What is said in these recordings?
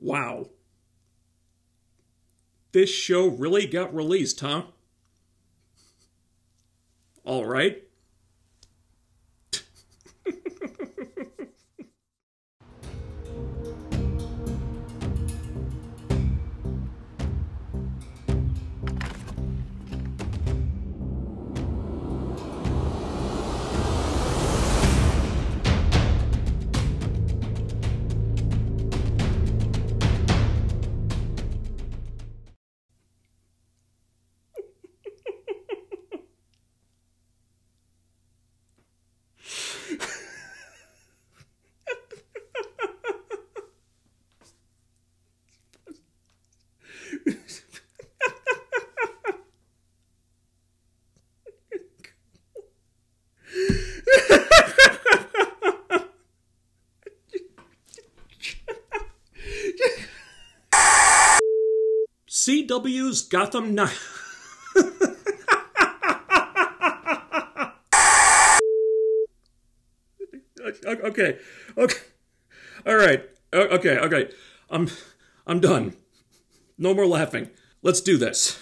Wow. This show really got released, huh? All right. CW's Gotham Knight. okay, okay, all right, okay, okay. I'm, I'm done. No more laughing. Let's do this.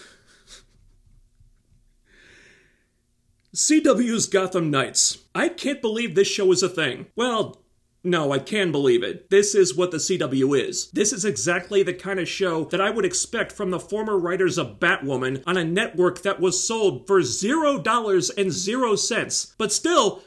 CW's Gotham Knights. I can't believe this show is a thing. Well, no, I can believe it. This is what the CW is. This is exactly the kind of show that I would expect from the former writers of Batwoman on a network that was sold for zero dollars and zero cents. But still,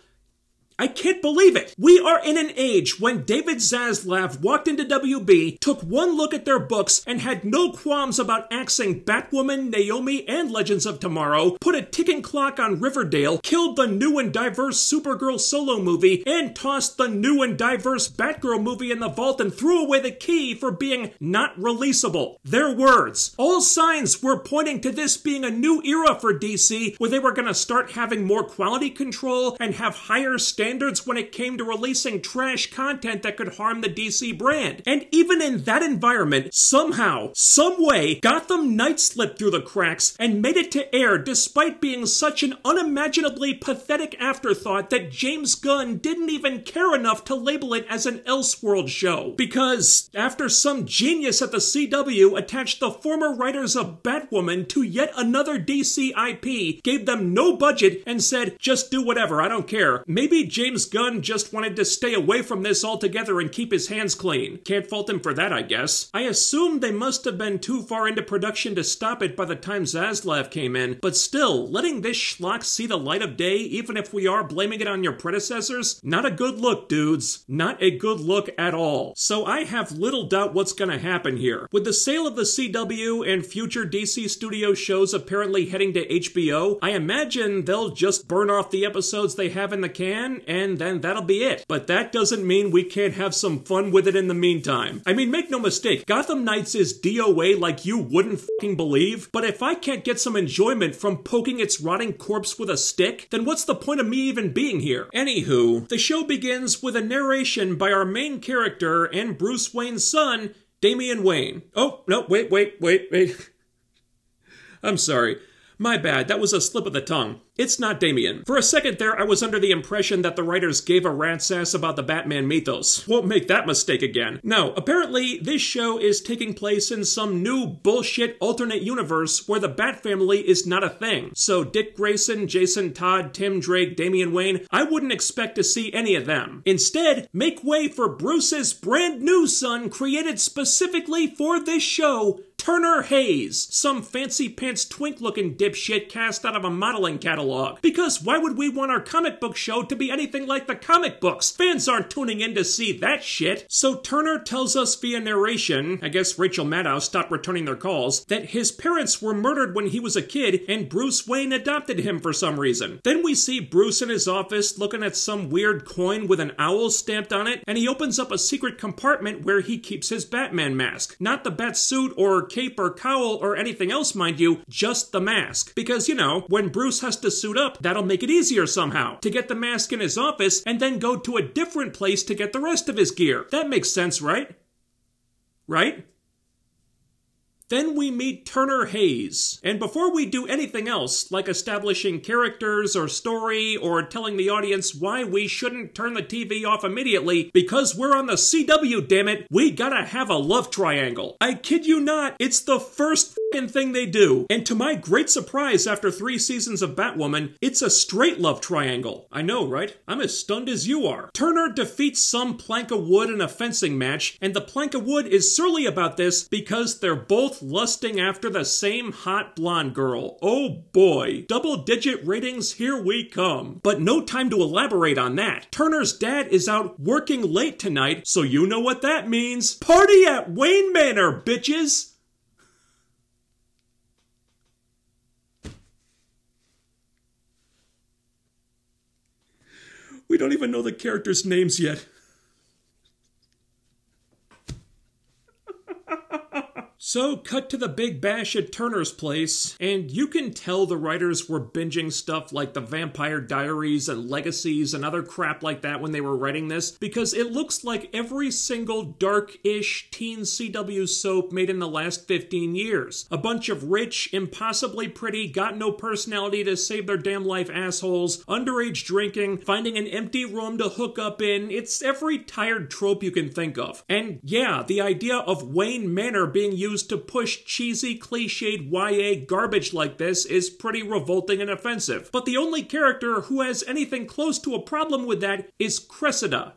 I can't believe it. We are in an age when David Zaslav walked into WB, took one look at their books, and had no qualms about axing Batwoman, Naomi, and Legends of Tomorrow, put a ticking clock on Riverdale, killed the new and diverse Supergirl solo movie, and tossed the new and diverse Batgirl movie in the vault and threw away the key for being not releasable. Their words. All signs were pointing to this being a new era for DC where they were going to start having more quality control and have higher standards standards when it came to releasing trash content that could harm the DC brand. And even in that environment, somehow, someway, Gotham Knights slipped through the cracks and made it to air despite being such an unimaginably pathetic afterthought that James Gunn didn't even care enough to label it as an Elseworld show. Because after some genius at the CW attached the former writers of Batwoman to yet another DC IP, gave them no budget, and said, just do whatever, I don't care. Maybe James Gunn just wanted to stay away from this altogether and keep his hands clean. Can't fault him for that, I guess. I assume they must have been too far into production to stop it by the time Zaslav came in, but still, letting this schlock see the light of day, even if we are blaming it on your predecessors, not a good look, dudes. Not a good look at all. So I have little doubt what's gonna happen here. With the sale of the CW and future DC Studio shows apparently heading to HBO, I imagine they'll just burn off the episodes they have in the can and then that'll be it. But that doesn't mean we can't have some fun with it in the meantime. I mean, make no mistake, Gotham Knights is DOA like you wouldn't fucking believe, but if I can't get some enjoyment from poking its rotting corpse with a stick, then what's the point of me even being here? Anywho, the show begins with a narration by our main character and Bruce Wayne's son, Damian Wayne. Oh, no, wait, wait, wait, wait. I'm sorry. My bad, that was a slip of the tongue. It's not Damian. For a second there, I was under the impression that the writers gave a rat's ass about the Batman mythos. Won't make that mistake again. No, apparently, this show is taking place in some new bullshit alternate universe where the Bat family is not a thing. So Dick Grayson, Jason Todd, Tim Drake, Damian Wayne, I wouldn't expect to see any of them. Instead, make way for Bruce's brand new son created specifically for this show, Turner Hayes, some fancy pants twink looking dipshit cast out of a modeling catalog. Because why would we want our comic book show to be anything like the comic books? Fans aren't tuning in to see that shit. So Turner tells us via narration, I guess Rachel Maddow stopped returning their calls, that his parents were murdered when he was a kid and Bruce Wayne adopted him for some reason. Then we see Bruce in his office looking at some weird coin with an owl stamped on it, and he opens up a secret compartment where he keeps his Batman mask. Not the bat suit or cape or cowl or anything else, mind you, just the mask. Because, you know, when Bruce has to suit up, that'll make it easier somehow to get the mask in his office and then go to a different place to get the rest of his gear. That makes sense, right? Right? Then we meet Turner Hayes. And before we do anything else, like establishing characters or story or telling the audience why we shouldn't turn the TV off immediately, because we're on the CW, damn it, we gotta have a love triangle. I kid you not, it's the first thing they do. And to my great surprise, after three seasons of Batwoman, it's a straight love triangle. I know, right? I'm as stunned as you are. Turner defeats some plank of wood in a fencing match, and the plank of wood is surly about this because they're both lusting after the same hot blonde girl. Oh boy. Double digit ratings, here we come. But no time to elaborate on that. Turner's dad is out working late tonight, so you know what that means. Party at Wayne Manor, bitches! We don't even know the characters' names yet. So, cut to the big bash at Turner's place, and you can tell the writers were binging stuff like The Vampire Diaries and Legacies and other crap like that when they were writing this, because it looks like every single dark ish teen CW soap made in the last 15 years. A bunch of rich, impossibly pretty, got no personality to save their damn life assholes, underage drinking, finding an empty room to hook up in. It's every tired trope you can think of. And yeah, the idea of Wayne Manor being used used to push cheesy, cliched YA garbage like this is pretty revolting and offensive. But the only character who has anything close to a problem with that is Cressida.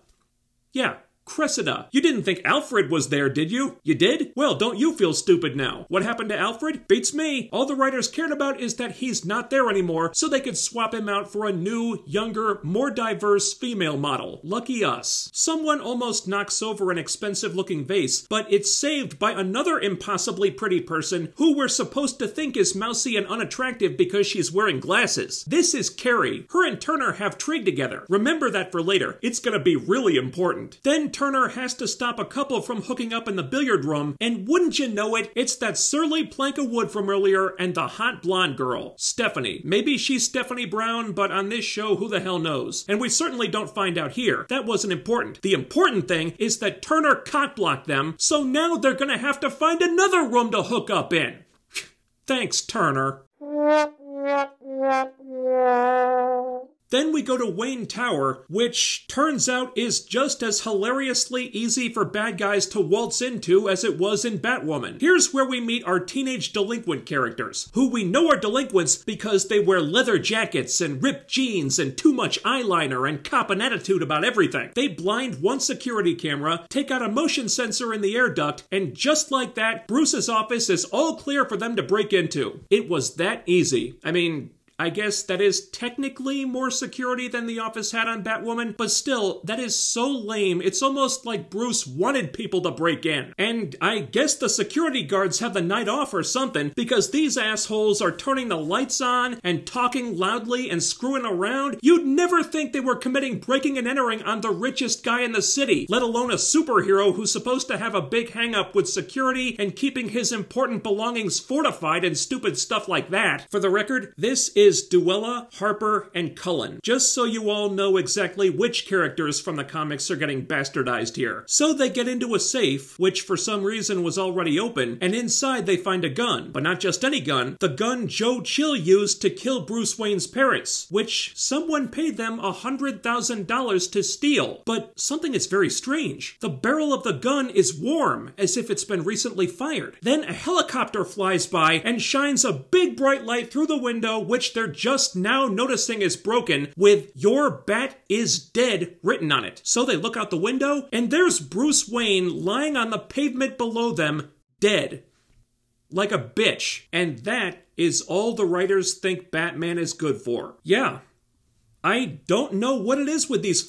Yeah, Cressida. You didn't think Alfred was there, did you? You did? Well, don't you feel stupid now? What happened to Alfred? Beats me. All the writers cared about is that he's not there anymore, so they could swap him out for a new, younger, more diverse female model. Lucky us. Someone almost knocks over an expensive looking vase, but it's saved by another impossibly pretty person who we're supposed to think is mousy and unattractive because she's wearing glasses. This is Carrie. Her and Turner have Trig together. Remember that for later. It's gonna be really important. Then Turner has to stop a couple from hooking up in the billiard room, and wouldn't you know it, it's that surly plank of wood from earlier and the hot blonde girl, Stephanie. Maybe she's Stephanie Brown, but on this show, who the hell knows? And we certainly don't find out here. That wasn't important. The important thing is that Turner cockblocked them, so now they're gonna have to find another room to hook up in. Thanks, Turner. Then we go to Wayne Tower, which turns out is just as hilariously easy for bad guys to waltz into as it was in Batwoman. Here's where we meet our teenage delinquent characters, who we know are delinquents because they wear leather jackets and ripped jeans and too much eyeliner and cop an attitude about everything. They blind one security camera, take out a motion sensor in the air duct, and just like that, Bruce's office is all clear for them to break into. It was that easy. I mean, I guess that is technically more security than the office had on Batwoman, but still, that is so lame. It's almost like Bruce wanted people to break in. And I guess the security guards have the night off or something, because these assholes are turning the lights on and talking loudly and screwing around. You'd never think they were committing breaking and entering on the richest guy in the city, let alone a superhero who's supposed to have a big hang up with security and keeping his important belongings fortified and stupid stuff like that. For the record, this is is Duella, Harper, and Cullen, just so you all know exactly which characters from the comics are getting bastardized here. So they get into a safe, which for some reason was already open, and inside they find a gun. But not just any gun, the gun Joe Chill used to kill Bruce Wayne's parents, which someone paid them a $100,000 to steal. But something is very strange. The barrel of the gun is warm, as if it's been recently fired. Then a helicopter flies by and shines a big bright light through the window, which they're just now noticing is broken with Your Bat is Dead written on it. So they look out the window, and there's Bruce Wayne lying on the pavement below them, dead. Like a bitch. And that is all the writers think Batman is good for. Yeah. I don't know what it is with these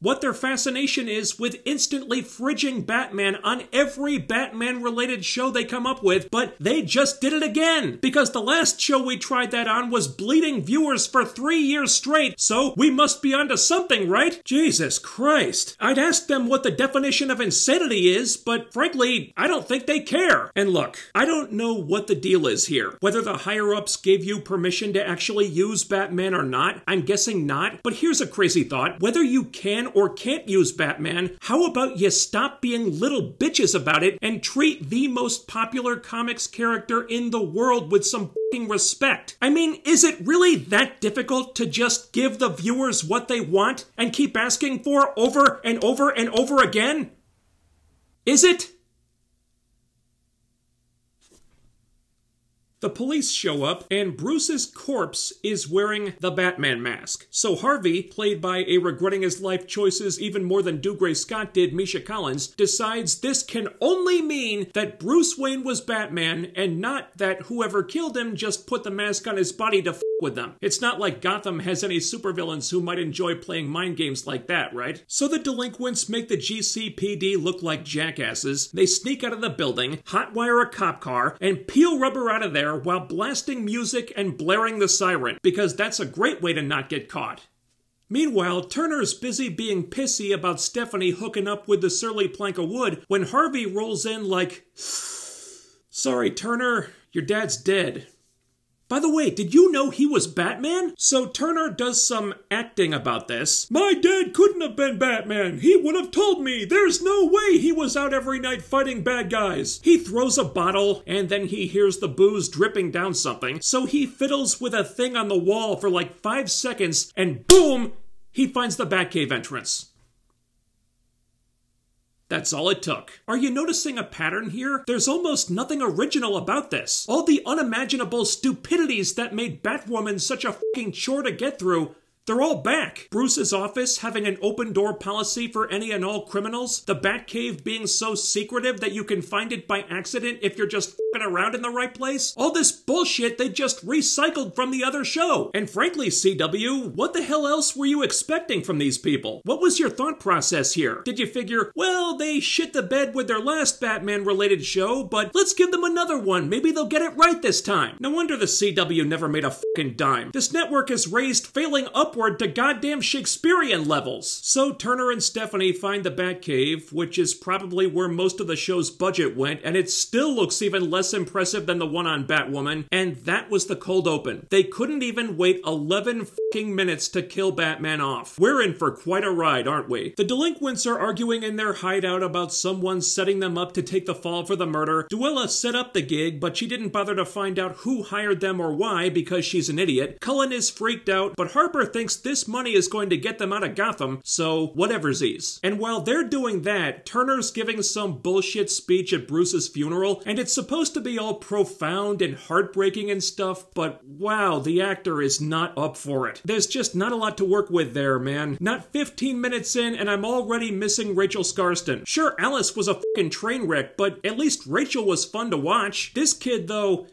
what their fascination is with instantly fridging Batman on every Batman related show they come up with, but they just did it again! Because the last show we tried that on was bleeding viewers for three years straight, so we must be onto something, right? Jesus Christ. I'd ask them what the definition of insanity is, but frankly, I don't think they care. And look, I don't know what the deal is here. Whether the higher ups gave you permission to actually use Batman or not, I'm guessing not, but here's a crazy thought. Whether you can or can't use Batman, how about you stop being little bitches about it and treat the most popular comics character in the world with some respect? I mean, is it really that difficult to just give the viewers what they want and keep asking for over and over and over again? Is it? The police show up, and Bruce's corpse is wearing the Batman mask. So Harvey, played by a regretting his life choices even more than Dougray Scott did Misha Collins, decides this can only mean that Bruce Wayne was Batman and not that whoever killed him just put the mask on his body to with them. It's not like Gotham has any supervillains who might enjoy playing mind games like that, right? So the delinquents make the GCPD look like jackasses. They sneak out of the building, hotwire a cop car, and peel rubber out of there while blasting music and blaring the siren, because that's a great way to not get caught. Meanwhile, Turner's busy being pissy about Stephanie hooking up with the surly plank of wood when Harvey rolls in like, Sorry, Turner, your dad's dead. By the way, did you know he was Batman? So Turner does some acting about this. My dad couldn't have been Batman. He would have told me. There's no way he was out every night fighting bad guys. He throws a bottle and then he hears the booze dripping down something. So he fiddles with a thing on the wall for like five seconds and boom, he finds the Batcave entrance. That's all it took. Are you noticing a pattern here? There's almost nothing original about this. All the unimaginable stupidities that made Batwoman such a fucking chore to get through they're all back. Bruce's office having an open door policy for any and all criminals. The Batcave being so secretive that you can find it by accident if you're just fing around in the right place. All this bullshit they just recycled from the other show. And frankly, CW, what the hell else were you expecting from these people? What was your thought process here? Did you figure, well, they shit the bed with their last Batman related show, but let's give them another one. Maybe they'll get it right this time. No wonder the CW never made a fucking dime. This network is raised failing up upward to goddamn Shakespearean levels. So Turner and Stephanie find the Batcave, which is probably where most of the show's budget went, and it still looks even less impressive than the one on Batwoman, and that was the cold open. They couldn't even wait 11 fucking minutes to kill Batman off. We're in for quite a ride, aren't we? The delinquents are arguing in their hideout about someone setting them up to take the fall for the murder. Duella set up the gig, but she didn't bother to find out who hired them or why because she's an idiot. Cullen is freaked out, but Harper thinks thinks this money is going to get them out of Gotham, so whateversies. And while they're doing that, Turner's giving some bullshit speech at Bruce's funeral, and it's supposed to be all profound and heartbreaking and stuff, but wow, the actor is not up for it. There's just not a lot to work with there, man. Not 15 minutes in, and I'm already missing Rachel Skarsten. Sure, Alice was a fucking train wreck, but at least Rachel was fun to watch. This kid, though,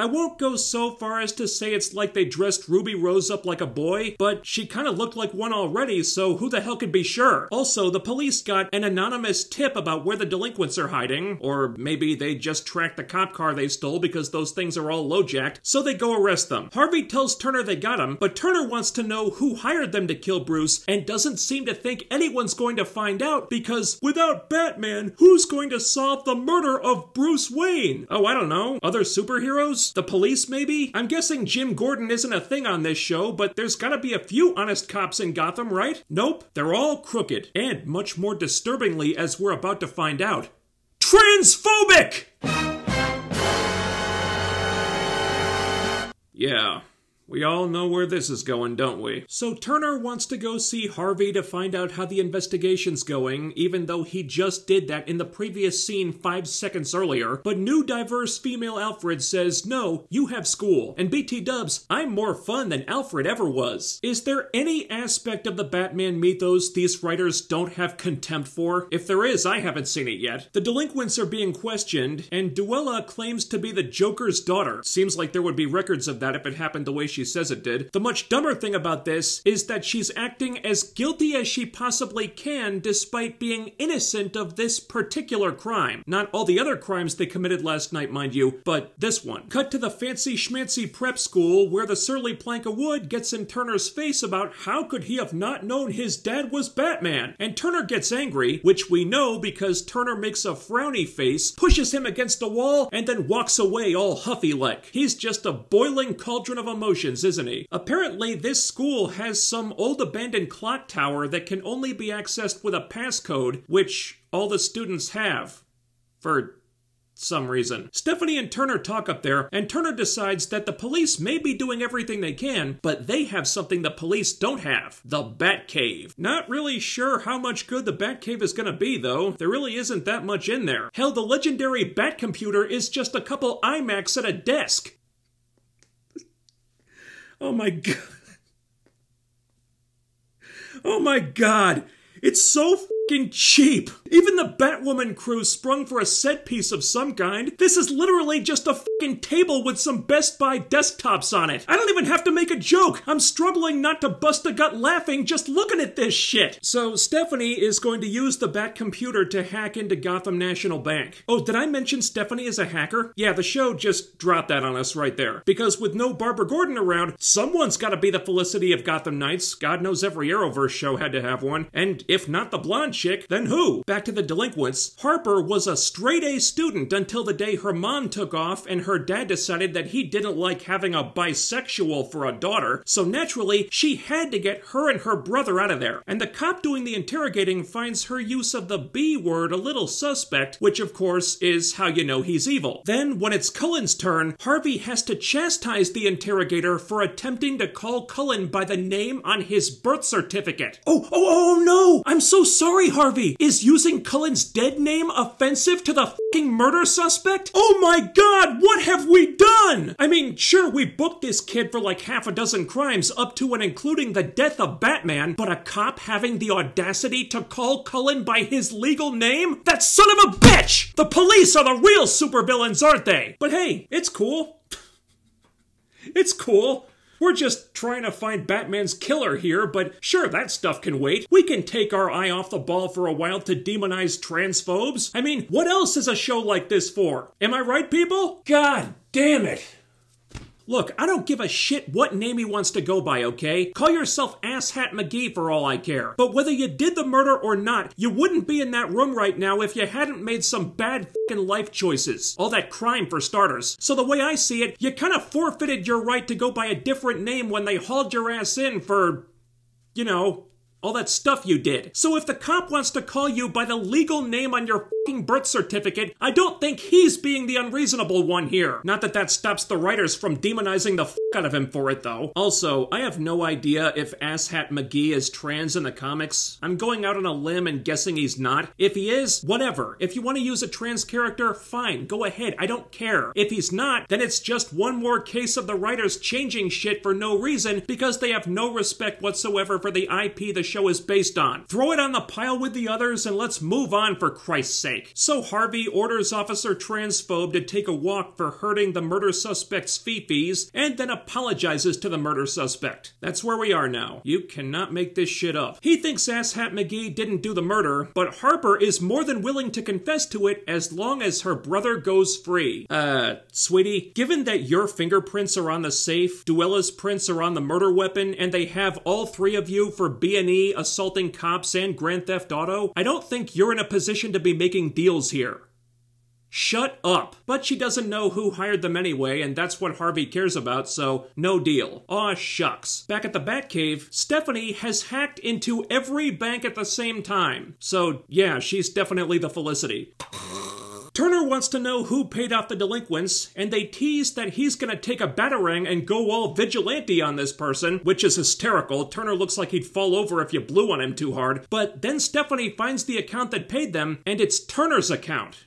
I won't go so far as to say it's like they dressed Ruby Rose up like a boy, but she kind of looked like one already, so who the hell could be sure? Also, the police got an anonymous tip about where the delinquents are hiding, or maybe they just tracked the cop car they stole because those things are all low-jacked, so they go arrest them. Harvey tells Turner they got him, but Turner wants to know who hired them to kill Bruce and doesn't seem to think anyone's going to find out because without Batman, who's going to solve the murder of Bruce Wayne? Oh, I don't know. Other superheroes? The police, maybe? I'm guessing Jim Gordon isn't a thing on this show, but there's gotta be a few honest cops in Gotham, right? Nope, they're all crooked. And much more disturbingly, as we're about to find out, transphobic! Yeah, we all know where this is going, don't we? So Turner wants to go see Harvey to find out how the investigation's going, even though he just did that in the previous scene five seconds earlier. But new diverse female Alfred says, no, you have school. And BT dubs, I'm more fun than Alfred ever was. Is there any aspect of the Batman mythos these writers don't have contempt for? If there is, I haven't seen it yet. The delinquents are being questioned, and Duella claims to be the Joker's daughter. Seems like there would be records of that if it happened the way she she says it did. The much dumber thing about this is that she's acting as guilty as she possibly can despite being innocent of this particular crime. Not all the other crimes they committed last night, mind you, but this one. Cut to the fancy schmancy prep school where the surly plank of wood gets in Turner's face about how could he have not known his dad was Batman. And Turner gets angry, which we know because Turner makes a frowny face, pushes him against a wall, and then walks away all huffy like. He's just a boiling cauldron of emotions isn't he? Apparently, this school has some old abandoned clock tower that can only be accessed with a passcode, which all the students have. For some reason. Stephanie and Turner talk up there, and Turner decides that the police may be doing everything they can, but they have something the police don't have the Batcave. Not really sure how much good the Batcave is gonna be, though. There really isn't that much in there. Hell, the legendary Bat computer is just a couple iMacs at a desk. Oh my god. Oh my god. It's so fucking cheap. Even the Batwoman crew sprung for a set piece of some kind. This is literally just a fucking table with some Best Buy desktops on it. I don't even have to make a joke. I'm struggling not to bust a gut laughing just looking at this shit. So Stephanie is going to use the Bat computer to hack into Gotham National Bank. Oh, did I mention Stephanie is a hacker? Yeah, the show just dropped that on us right there. Because with no Barbara Gordon around, someone's gotta be the Felicity of Gotham Knights. God knows every Arrowverse show had to have one. And if not the blonde chick, then who? Back to the delinquents. Harper was a straight A student until the day her mom took off and her dad decided that he didn't like having a bisexual for a daughter, so naturally, she had to get her and her brother out of there. And the cop doing the interrogating finds her use of the B word a little suspect, which of course is how you know he's evil. Then, when it's Cullen's turn, Harvey has to chastise the interrogator for attempting to call Cullen by the name on his birth certificate. Oh, oh, oh no! I'm so sorry, Harvey! Is using Cullen's dead name offensive to the fucking murder suspect? Oh my god, what have we done? I mean, sure, we booked this kid for like half a dozen crimes, up to and including the death of Batman, but a cop having the audacity to call Cullen by his legal name? That son of a bitch! The police are the real supervillains, aren't they? But hey, it's cool. It's cool. We're just trying to find Batman's killer here, but sure, that stuff can wait. We can take our eye off the ball for a while to demonize transphobes. I mean, what else is a show like this for? Am I right, people? God damn it. Look, I don't give a shit what name he wants to go by, okay? Call yourself Asshat McGee for all I care. But whether you did the murder or not, you wouldn't be in that room right now if you hadn't made some bad fucking life choices. All that crime for starters. So the way I see it, you kind of forfeited your right to go by a different name when they hauled your ass in for, you know, all that stuff you did. So if the cop wants to call you by the legal name on your birth certificate, I don't think he's being the unreasonable one here. Not that that stops the writers from demonizing the fuck out of him for it, though. Also, I have no idea if Asshat McGee is trans in the comics. I'm going out on a limb and guessing he's not. If he is, whatever. If you want to use a trans character, fine, go ahead. I don't care. If he's not, then it's just one more case of the writers changing shit for no reason because they have no respect whatsoever for the IP the show is based on. Throw it on the pile with the others and let's move on for Christ's sake. So Harvey orders Officer Transphobe to take a walk for hurting the murder suspect's fifis and then apologizes to the murder suspect. That's where we are now. You cannot make this shit up. He thinks Asshat McGee didn't do the murder, but Harper is more than willing to confess to it as long as her brother goes free. Uh, sweetie, given that your fingerprints are on the safe, Duella's prints are on the murder weapon, and they have all three of you for B&E assaulting cops, and Grand Theft Auto, I don't think you're in a position to be making deals here. Shut up. But she doesn't know who hired them anyway, and that's what Harvey cares about, so no deal. Aw shucks. Back at the Batcave, Stephanie has hacked into every bank at the same time. So yeah, she's definitely the Felicity. Turner wants to know who paid off the delinquents, and they tease that he's gonna take a batarang and go all vigilante on this person, which is hysterical. Turner looks like he'd fall over if you blew on him too hard. But then Stephanie finds the account that paid them, and it's Turner's account.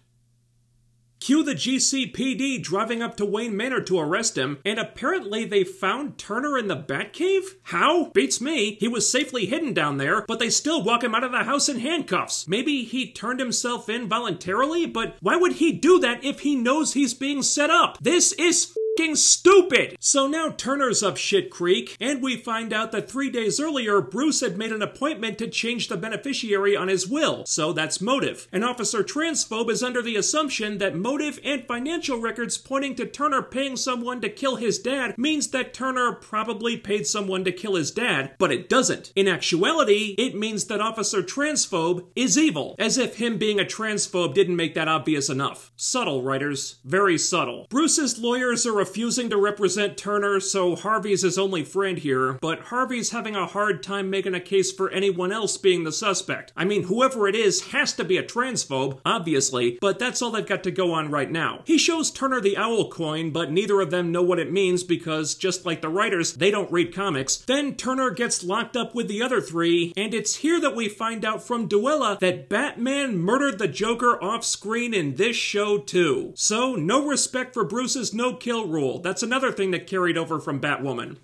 Cue the GCPD driving up to Wayne Manor to arrest him, and apparently they found Turner in the Batcave? How? Beats me. He was safely hidden down there, but they still walk him out of the house in handcuffs. Maybe he turned himself in voluntarily, but why would he do that if he knows he's being set up? This is fucking stupid! So now Turner's up shit creek, and we find out that three days earlier, Bruce had made an appointment to change the beneficiary on his will, so that's motive. And Officer Transphobe is under the assumption that motive and financial records pointing to Turner paying someone to kill his dad means that Turner probably paid someone to kill his dad, but it doesn't. In actuality, it means that Officer Transphobe is evil, as if him being a transphobe didn't make that obvious enough. Subtle, writers. Very subtle. Bruce's lawyers are refusing to represent Turner, so Harvey's his only friend here, but Harvey's having a hard time making a case for anyone else being the suspect. I mean, whoever it is has to be a transphobe, obviously, but that's all they've got to go on right now. He shows Turner the owl coin, but neither of them know what it means because, just like the writers, they don't read comics. Then Turner gets locked up with the other three, and it's here that we find out from Duella that Batman murdered the Joker off screen in this show too. So, no respect for Bruce's no kill That's another thing that carried over from Batwoman.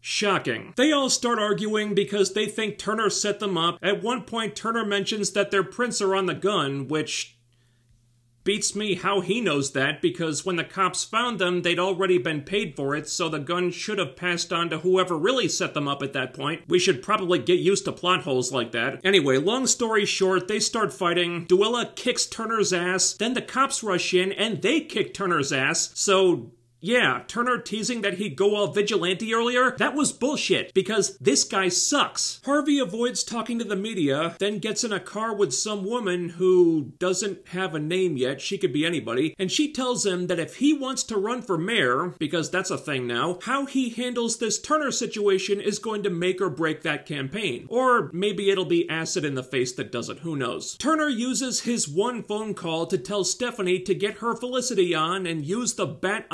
Shocking. They all start arguing because they think Turner set them up. At one point, Turner mentions that their prints are on the gun, which beats me how he knows that because when the cops found them, they'd already been paid for it, so the gun should have passed on to whoever really set them up at that point. We should probably get used to plot holes like that. Anyway, long story short, they start fighting. Duella kicks Turner's ass, then the cops rush in and they kick Turner's ass, so yeah, Turner teasing that he'd go all vigilante earlier? That was bullshit, because this guy sucks. Harvey avoids talking to the media, then gets in a car with some woman who doesn't have a name yet, she could be anybody, and she tells him that if he wants to run for mayor, because that's a thing now, how he handles this Turner situation is going to make or break that campaign. Or maybe it'll be acid in the face that does it, who knows. Turner uses his one phone call to tell Stephanie to get her Felicity on and use the Bat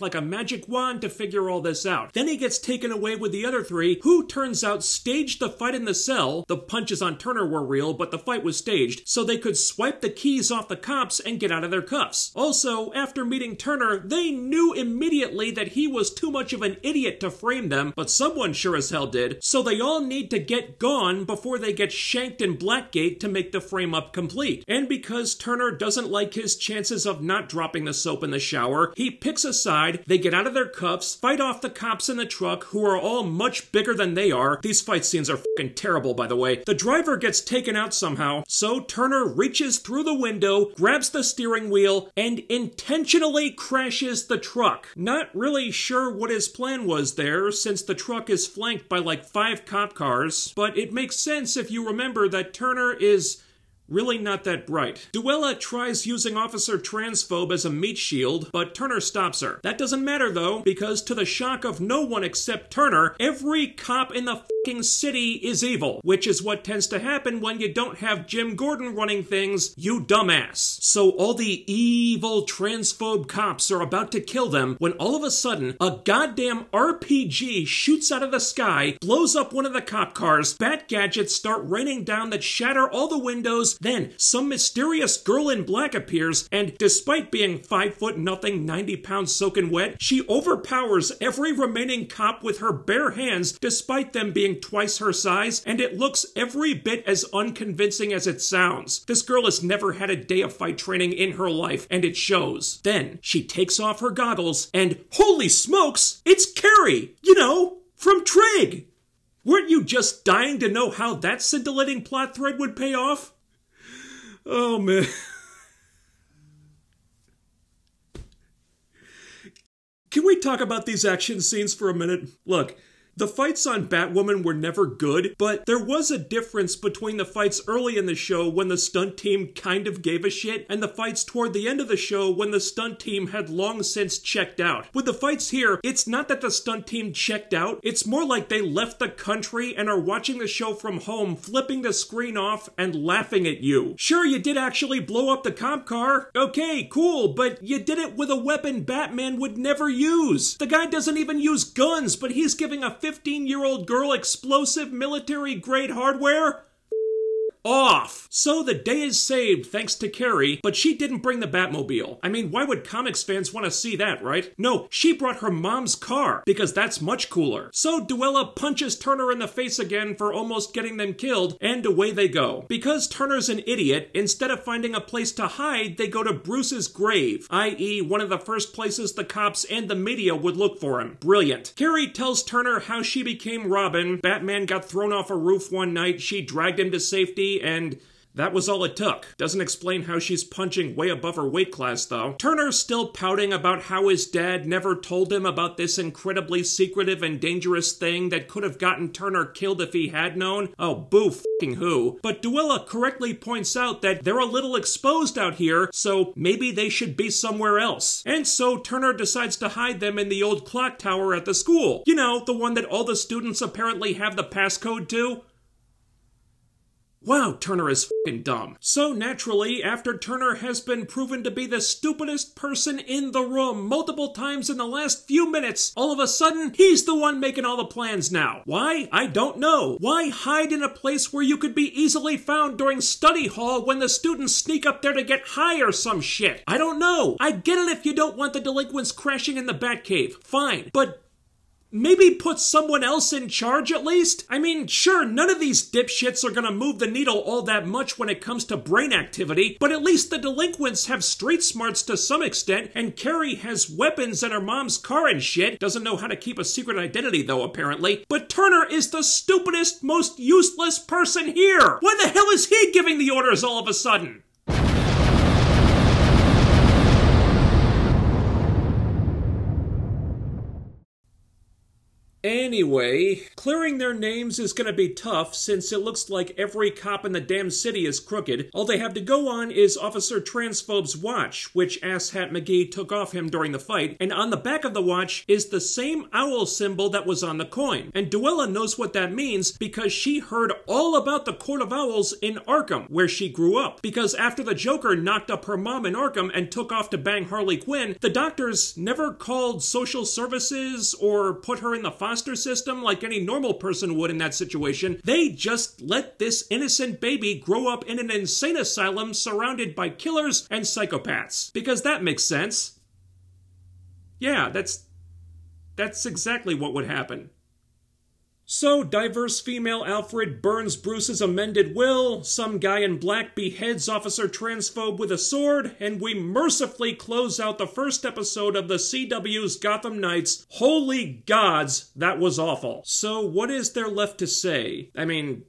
like a magic wand to figure all this out. Then he gets taken away with the other three, who turns out staged the fight in the cell. The punches on Turner were real, but the fight was staged, so they could swipe the keys off the cops and get out of their cuffs. Also, after meeting Turner, they knew immediately that he was too much of an idiot to frame them, but someone sure as hell did, so they all need to get gone before they get shanked in Blackgate to make the frame up complete. And because Turner doesn't like his chances of not dropping the soap in the shower, he picks a side they get out of their cuffs, fight off the cops in the truck, who are all much bigger than they are. These fight scenes are fucking terrible, by the way. The driver gets taken out somehow, so Turner reaches through the window, grabs the steering wheel, and intentionally crashes the truck. Not really sure what his plan was there, since the truck is flanked by like five cop cars, but it makes sense if you remember that Turner is really not that bright. Duella tries using Officer Transphobe as a meat shield, but Turner stops her. That doesn't matter though, because to the shock of no one except Turner, every cop in the fucking city is evil, which is what tends to happen when you don't have Jim Gordon running things, you dumbass. So all the evil transphobe cops are about to kill them when all of a sudden a goddamn RPG shoots out of the sky, blows up one of the cop cars, bat gadgets start raining down that shatter all the windows, then, some mysterious girl in black appears, and despite being 5 foot nothing, 90 pounds soaking wet, she overpowers every remaining cop with her bare hands, despite them being twice her size, and it looks every bit as unconvincing as it sounds. This girl has never had a day of fight training in her life, and it shows. Then, she takes off her goggles, and holy smokes, it's Carrie! You know, from Trig! Weren't you just dying to know how that scintillating plot thread would pay off? Oh, man. Can we talk about these action scenes for a minute? Look, the fights on Batwoman were never good, but there was a difference between the fights early in the show when the stunt team kind of gave a shit and the fights toward the end of the show when the stunt team had long since checked out. With the fights here, it's not that the stunt team checked out, it's more like they left the country and are watching the show from home, flipping the screen off and laughing at you. Sure, you did actually blow up the cop car. Okay, cool, but you did it with a weapon Batman would never use. The guy doesn't even use guns, but he's giving a 15 year old girl explosive military grade hardware? Off. So the day is saved thanks to Carrie, but she didn't bring the Batmobile. I mean, why would comics fans want to see that, right? No, she brought her mom's car, because that's much cooler. So Duella punches Turner in the face again for almost getting them killed, and away they go. Because Turner's an idiot, instead of finding a place to hide, they go to Bruce's grave, i.e., one of the first places the cops and the media would look for him. Brilliant. Carrie tells Turner how she became Robin. Batman got thrown off a roof one night, she dragged him to safety, and That was all it took. Doesn't explain how she's punching way above her weight class, though. Turner's still pouting about how his dad never told him about this incredibly secretive and dangerous thing that could have gotten Turner killed if he had known. Oh, boo fucking who. But Duella correctly points out that they're a little exposed out here, so maybe they should be somewhere else. And so Turner decides to hide them in the old clock tower at the school. You know, the one that all the students apparently have the passcode to. Wow, Turner is fucking dumb. So naturally, after Turner has been proven to be the stupidest person in the room multiple times in the last few minutes, all of a sudden, he's the one making all the plans now. Why? I don't know. Why hide in a place where you could be easily found during study hall when the students sneak up there to get high or some shit? I don't know. I get it if you don't want the delinquents crashing in the Batcave. Fine. But Maybe put someone else in charge at least? I mean, sure, none of these dipshits are gonna move the needle all that much when it comes to brain activity, but at least the delinquents have street smarts to some extent, and Carrie has weapons in her mom's car and shit. Doesn't know how to keep a secret identity though, apparently. But Turner is the stupidest, most useless person here! Why the hell is he giving the orders all of a sudden? Anyway, clearing their names is gonna be tough since it looks like every cop in the damn city is crooked. All they have to go on is Officer Transphobe's watch, which Asshat McGee took off him during the fight, and on the back of the watch is the same owl symbol that was on the coin. And Duella knows what that means because she heard all about the Court of Owls in Arkham, where she grew up. Because after the Joker knocked up her mom in Arkham and took off to bang Harley Quinn, the doctors never called social services or put her in the foster system like any normal person would in that situation. They just let this innocent baby grow up in an insane asylum surrounded by killers and psychopaths. Because that makes sense. Yeah, that's. That's exactly what would happen. So, diverse female Alfred burns Bruce's amended will, some guy in black beheads Officer Transphobe with a sword, and we mercifully close out the first episode of the CW's Gotham Knights. Holy gods, that was awful. So, what is there left to say? I mean,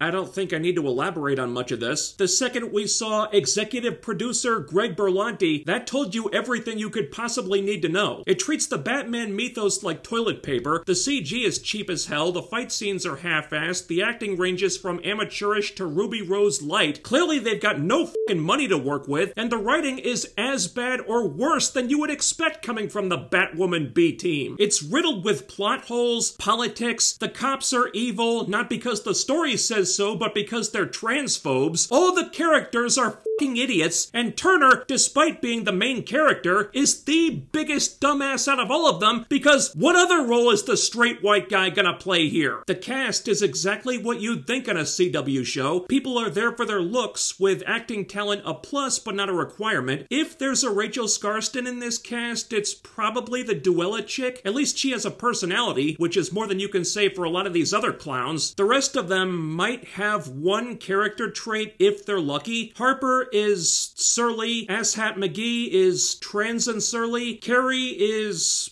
I don't think I need to elaborate on much of this. The second we saw executive producer Greg Berlanti, that told you everything you could possibly need to know. It treats the Batman mythos like toilet paper, the CG is cheap as hell, the fight scenes are half-assed, the acting ranges from amateurish to Ruby Rose light. Clearly they've got no fucking money to work with, and the writing is as bad or worse than you would expect coming from the Batwoman B team. It's riddled with plot holes, politics, the cops are evil, not because the story says so, but because they're transphobes. All the characters are fucking idiots, and Turner, despite being the main character, is the biggest dumbass out of all of them because what other role is the straight white guy gonna play here? The cast is exactly what you'd think on a CW show. People are there for their looks, with acting talent a plus but not a requirement. If there's a Rachel Skarsten in this cast, it's probably the Duella chick. At least she has a personality, which is more than you can say for a lot of these other clowns. The rest of them might have one character trait if they're lucky. Harper is surly, Asshat McGee is trans and surly, Carrie is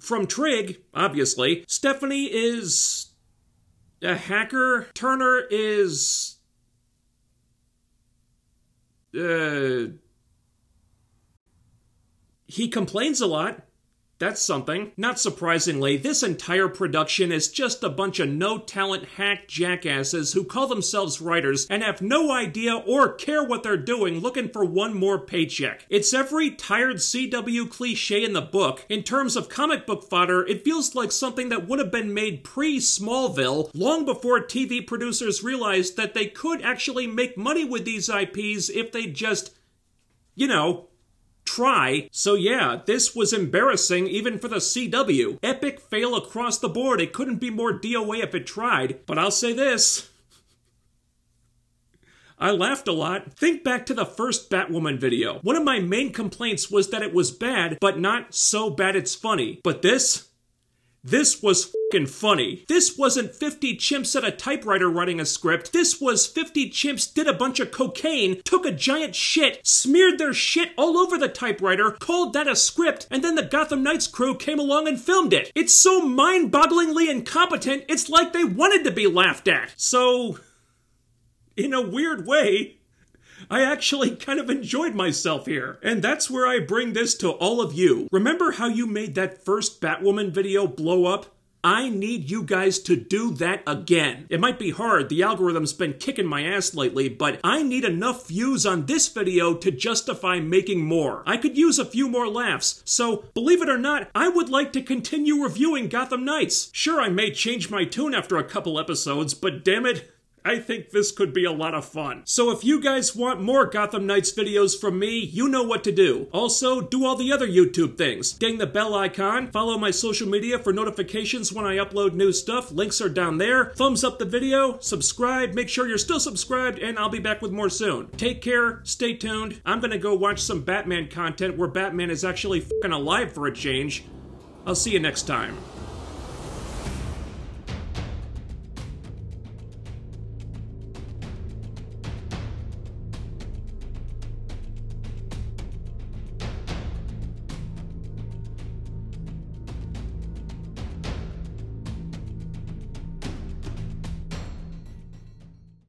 from Trig, obviously. Stephanie is a hacker. Turner is. Uh. He complains a lot. That's something. Not surprisingly, this entire production is just a bunch of no talent hack jackasses who call themselves writers and have no idea or care what they're doing looking for one more paycheck. It's every tired CW cliche in the book. In terms of comic book fodder, it feels like something that would have been made pre Smallville, long before TV producers realized that they could actually make money with these IPs if they just, you know, try. So yeah, this was embarrassing even for the CW. Epic fail across the board. It couldn't be more DOA if it tried. But I'll say this. I laughed a lot. Think back to the first Batwoman video. One of my main complaints was that it was bad, but not so bad it's funny. But this? This was fucking funny. This wasn't 50 chimps at a typewriter writing a script. This was 50 chimps did a bunch of cocaine, took a giant shit, smeared their shit all over the typewriter, called that a script, and then the Gotham Knights crew came along and filmed it. It's so mind bogglingly incompetent, it's like they wanted to be laughed at. So. in a weird way, I actually kind of enjoyed myself here. And that's where I bring this to all of you. Remember how you made that first Batwoman video blow up? I need you guys to do that again. It might be hard, the algorithm's been kicking my ass lately, but I need enough views on this video to justify making more. I could use a few more laughs, so believe it or not, I would like to continue reviewing Gotham Knights. Sure, I may change my tune after a couple episodes, but damn it, I think this could be a lot of fun. So if you guys want more Gotham Knights videos from me, you know what to do. Also, do all the other YouTube things. Ding the bell icon, follow my social media for notifications when I upload new stuff. Links are down there. Thumbs up the video, subscribe, make sure you're still subscribed, and I'll be back with more soon. Take care, stay tuned. I'm gonna go watch some Batman content where Batman is actually fucking alive for a change. I'll see you next time.